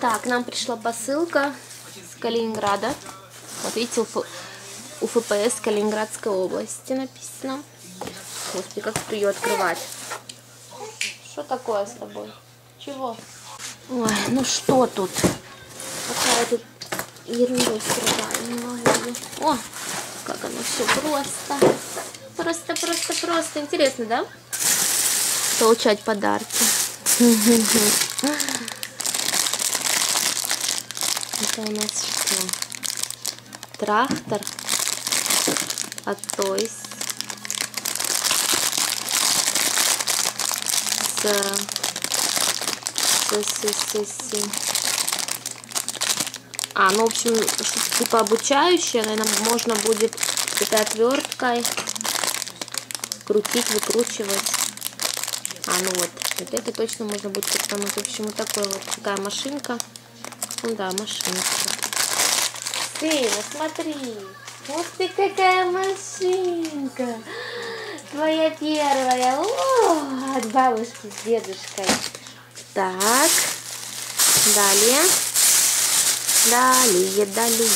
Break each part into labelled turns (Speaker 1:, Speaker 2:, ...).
Speaker 1: Так, нам пришла посылка с Калининграда. Вот видите, УФ... УФПС Калининградской области написано. Господи, как тут ее открывать? Что такое с тобой? Чего? Ой, ну что тут? Какая тут ерунда страдаю. О, как оно все просто. Просто, просто, просто. Интересно, да? Получать подарки. Это у нас что? Трактор. А то есть с, с, с, с, с. А, ну, в общем, что-то типа обучающее, наверное, можно будет этой отверткой крутить, выкручивать. А, ну вот, вот это точно можно будет потому В общем, вот такой вот такая машинка. Ну да, машинка. Ты, смотри. Вот ты какая машинка. Твоя первая. О, от бабушки с дедушкой. Так. Далее. Далее, далее.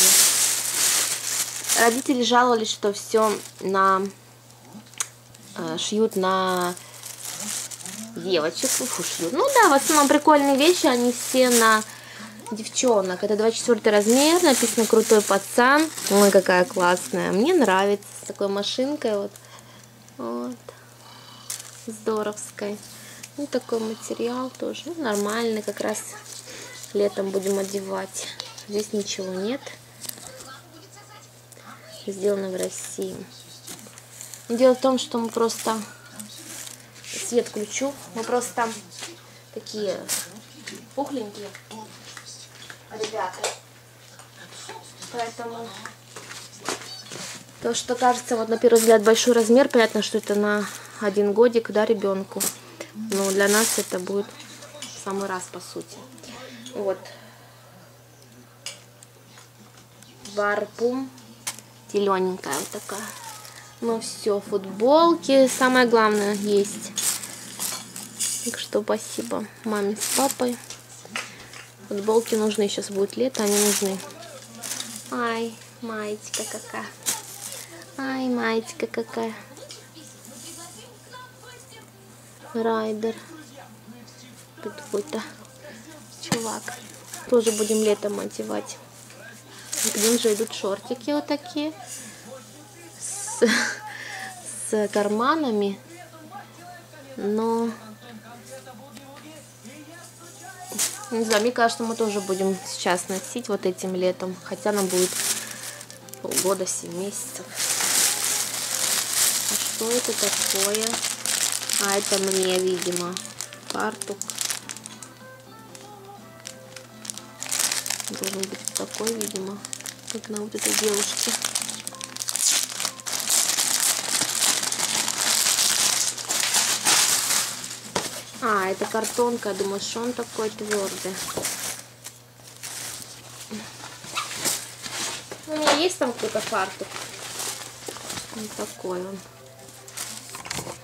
Speaker 1: Родители жаловались, что все на э, шьют на девочек. Фу, шьют. Ну да, в основном прикольные вещи, они все на девчонок. Это 24 размер, написано крутой пацан. Ой, какая классная. Мне нравится с такой машинкой вот. Вот. Здоровской. Ну, такой материал тоже ну, нормальный, как раз летом будем одевать. Здесь ничего нет. Сделано в России. Дело в том, что мы просто свет включу. Мы просто такие пухленькие ребята. Поэтому то, что кажется вот на первый взгляд большой размер, понятно, что это на один годик, да, ребенку. Но для нас это будет в самый раз, по сути. Вот. Варпум. Зелененькая вот такая. Ну все, футболки. Самое главное есть. Так что спасибо маме с папой. Футболки нужны, сейчас будет лето, они нужны. Ай, маечка какая. Ай, маечка какая. Райдер. Какой-то чувак. Тоже будем летом одевать. Где же идут шортики вот такие. С, с карманами. Но Не знаю, мне кажется, мы тоже будем сейчас носить вот этим летом. Хотя нам будет полгода, 7 месяцев. А что это такое? А, это мне, видимо, фартук. Должен быть такой, видимо, как на вот этой девушке. А, это картонка. Я думаю, что он такой твердый. У меня есть там какой-то фартук. Вот такой он.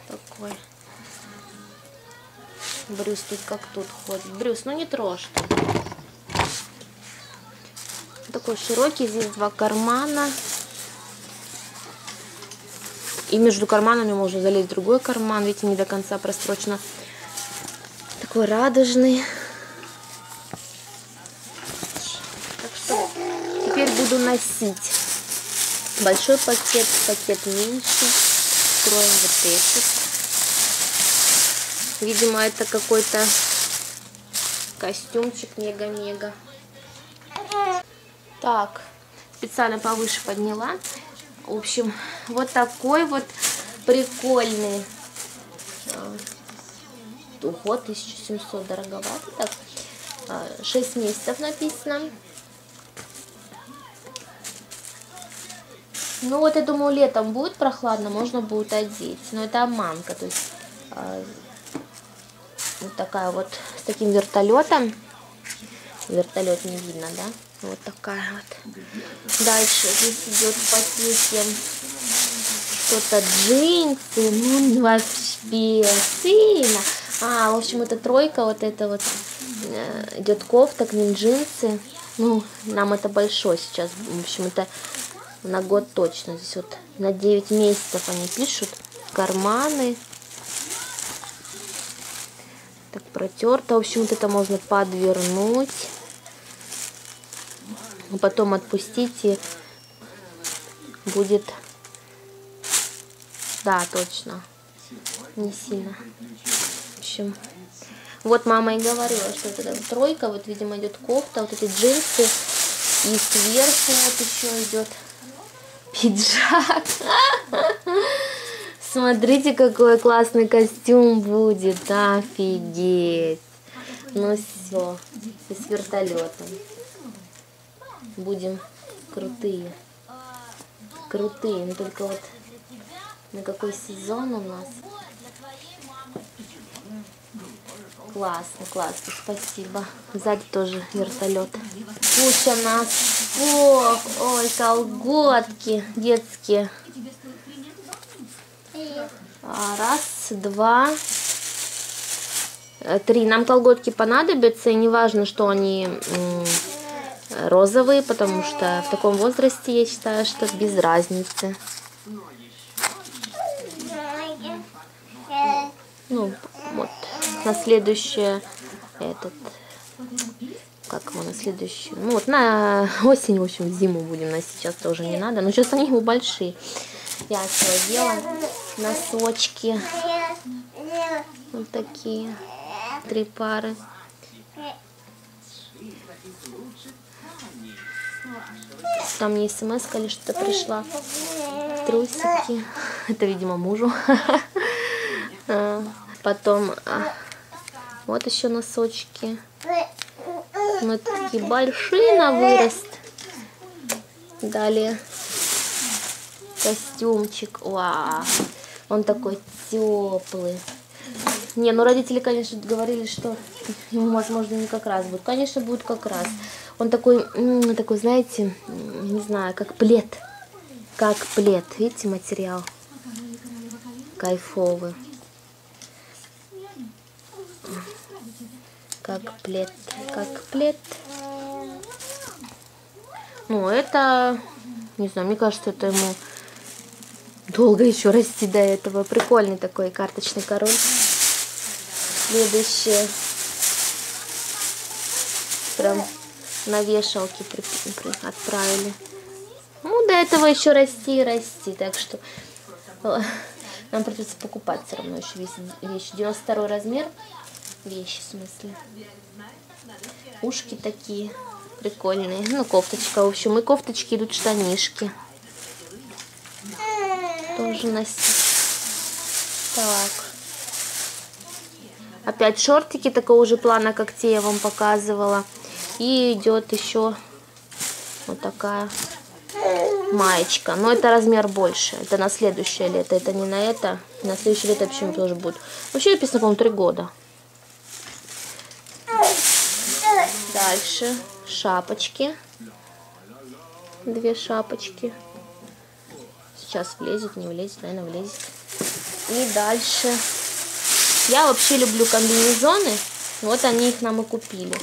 Speaker 1: Такой. Брюс тут как тут ходит. Брюс, ну не трожь. Такой широкий. Здесь два кармана. И между карманами можно залезть в другой карман. Видите, не до конца прострочено такой радужный. Так что теперь буду носить. Большой пакет, пакет меньше. Строим вот этот. Видимо, это какой-то костюмчик мега-мега. Так, специально повыше подняла. В общем, вот такой вот прикольный Ого, 1700 дороговато. Так, 6 а, месяцев написано. Ну вот я думаю, летом будет прохладно, можно будет одеть. Но это обманка, то есть э, вот такая вот с таким вертолетом. Вертолет не видно, да? Вот такая вот. Дальше здесь идет в что-то джинсы. Ну вообще сильно. А, в общем, это тройка, вот это вот э, идет кофта, к джинсы. Ну, нам это большой сейчас. В общем, это на год точно. Здесь вот на 9 месяцев они пишут. Карманы. Так протерто. В общем, вот это можно подвернуть. А потом отпустить и будет... Да, точно. Не сильно. Общем, вот мама и говорила, что это тройка. Вот, видимо, идет кофта, вот эти джинсы. И сверху вот еще идет пиджак. Смотрите, какой классный костюм будет. Офигеть. Ну все. И с вертолетом. Будем крутые. Крутые. Ну только вот на какой сезон у нас. Классно, классно, спасибо. Сзади тоже вертолет. Куча носков. Ой, колготки детские. А, раз, два, э, три. Нам колготки понадобятся, и не важно, что они розовые, потому что в таком возрасте я считаю, что без разницы. Ну, вот. На следующее этот как его на следующую, ну вот на осень, в общем, зиму будем, на сейчас тоже не надо, но сейчас они его большие. Я делала, носочки, вот такие, три пары. Там мне смс или что-то пришла. Трусики. Это, видимо, мужу. А, потом а, вот еще носочки. Вот такие большие на вырост. Далее костюмчик. Вау. Он такой теплый. Не, ну родители, конечно, говорили, что ему, возможно, не как раз будет. Конечно, будет как раз. Он такой, такой, знаете, не знаю, как плед. Как плед. Видите, материал? Кайфовый. Как плед, как плед. Ну, это, не знаю, мне кажется, это ему долго еще расти до этого. Прикольный такой карточный король. Следующее. Прям на вешалке отправили. Ну, до этого еще расти и расти. Так что нам придется покупать все равно еще вещи. 92 размер. Вещи, в смысле. Ушки такие прикольные. Ну, кофточка, в общем. И кофточки идут штанишки. Тоже носить. Так. Опять шортики такого же плана, как те я вам показывала. И идет еще вот такая маечка. Но это размер больше. Это на следующее лето. Это не на это. На следующее лето почему тоже будет. Вообще написано, по-моему, 3 года. Дальше шапочки. Две шапочки. Сейчас влезет, не влезет, наверное, влезет. И дальше. Я вообще люблю комбинезоны. Вот они их нам и купили.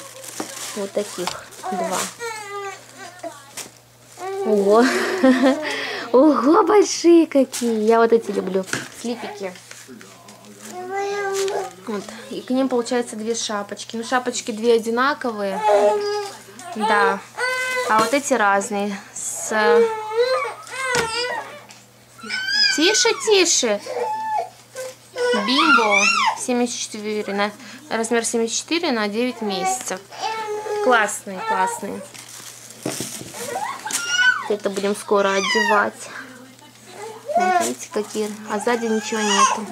Speaker 1: Вот таких два. Ого. Ого, большие какие. Я вот эти люблю. Слипики. Вот. И к ним получается две шапочки. Ну, шапочки две одинаковые. Да. А вот эти разные. С... Тише, тише. Бимбо 74 на размер 74 на 9 месяцев. Классные, классные. Это будем скоро одевать. Вот видите, какие. А сзади ничего нету.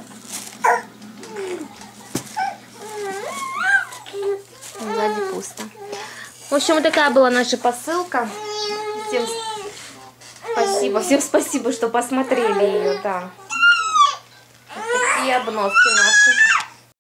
Speaker 1: Пусто. В общем, вот такая была наша посылка. Всем спасибо. Всем спасибо, что посмотрели ее, да. Вот такие обновки наши.